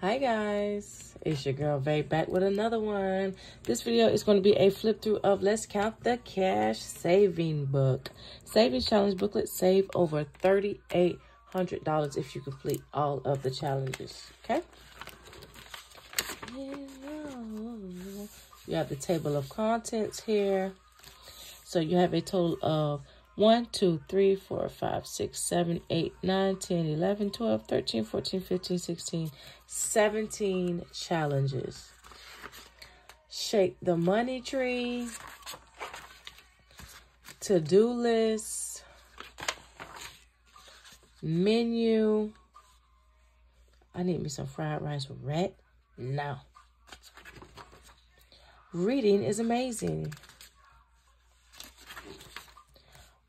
Hi guys, it's your girl Vay back with another one. This video is going to be a flip through of Let's Count the Cash Saving Book. Savings Challenge booklet, save over $3,800 if you complete all of the challenges, okay? You have the table of contents here. So you have a total of 1, 2, 3, 4, 5, 6, 7, 8, 9, 10, 11, 12, 13, 14, 15, 16, 17 challenges. Shake the money tree. To-do list. Menu. I need me some fried rice right now. Reading is amazing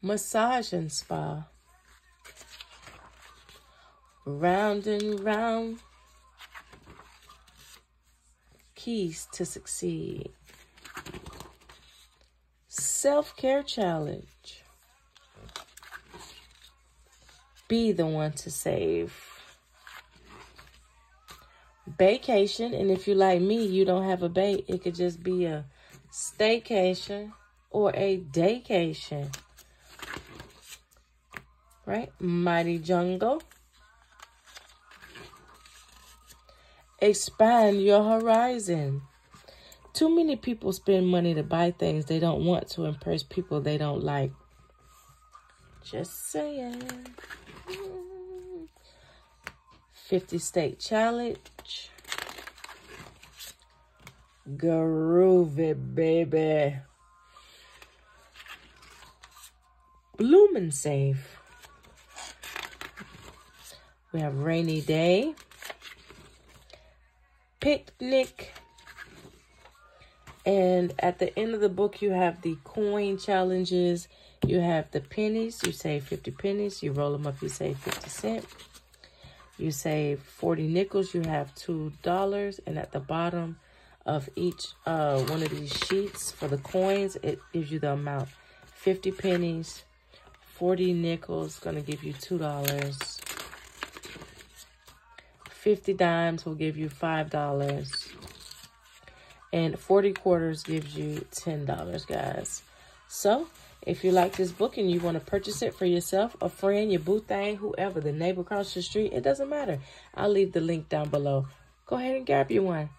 massage and spa. Round and round. Keys to succeed. Self-care challenge. Be the one to save. Vacation, and if you like me, you don't have a bait. It could just be a staycation or a daycation right? Mighty Jungle. Expand your horizon. Too many people spend money to buy things they don't want to impress people they don't like. Just saying. 50 State Challenge. Groovy, baby. Bloom and Save. We have rainy day, picnic, and at the end of the book, you have the coin challenges. You have the pennies. You save 50 pennies. You roll them up. You save 50 cents. You save 40 nickels. You have $2. And at the bottom of each uh, one of these sheets for the coins, it gives you the amount. 50 pennies, 40 nickels, going to give you $2. 50 dimes will give you $5. And 40 quarters gives you $10, guys. So, if you like this book and you want to purchase it for yourself, a friend, your boo thing, whoever, the neighbor across the street, it doesn't matter. I'll leave the link down below. Go ahead and grab you one.